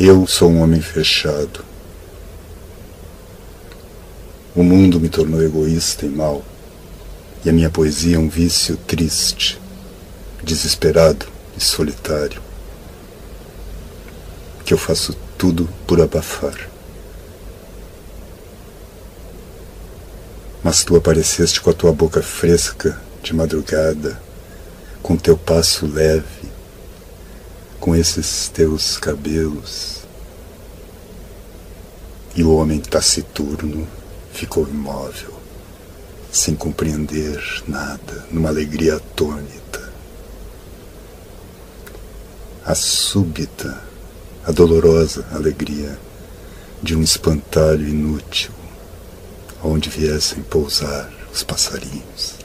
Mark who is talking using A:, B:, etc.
A: Eu sou um homem fechado. O mundo me tornou egoísta e mau, e a minha poesia é um vício triste, desesperado e solitário, que eu faço tudo por abafar. Mas tu apareceste com a tua boca fresca de madrugada, com teu passo leve, com esses teus cabelos. E o homem taciturno ficou imóvel, sem compreender nada, numa alegria atônita. A súbita, a dolorosa alegria de um espantalho inútil, onde viessem pousar os passarinhos.